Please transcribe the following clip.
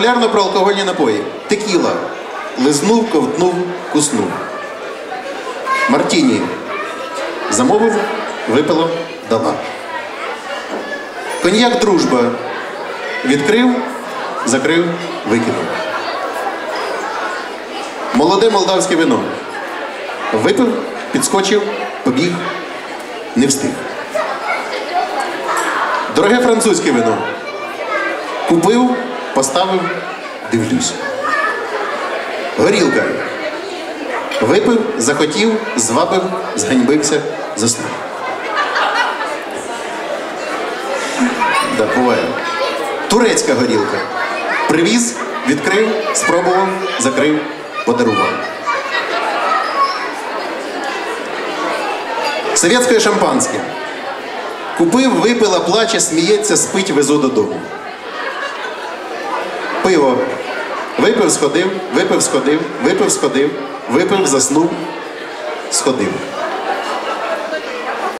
Популярно про алкогольні напої. Текіла. Лизнув, ковтнув, куснув. Мартіні. Замовив, випило, дала. Коньяк дружба. Відкрив, закрив, викинув. Молоде молдавське вино. Випив, підскочив, побіг, не встиг. Дороге французьке вино. Купив, поставив, дивлюсь. Горілка. Випив, захотів, звабив, зганьбився, заснув. Да, буває. Турецька горілка. Привіз, відкрив, спробував, закрив, подарував. Совєтське шампанське. Купив, випила, плаче, сміється, спить, везу додому. Пиво. Випив, сходив, випив, сходив, випив, сходив, випив, заснув, сходив.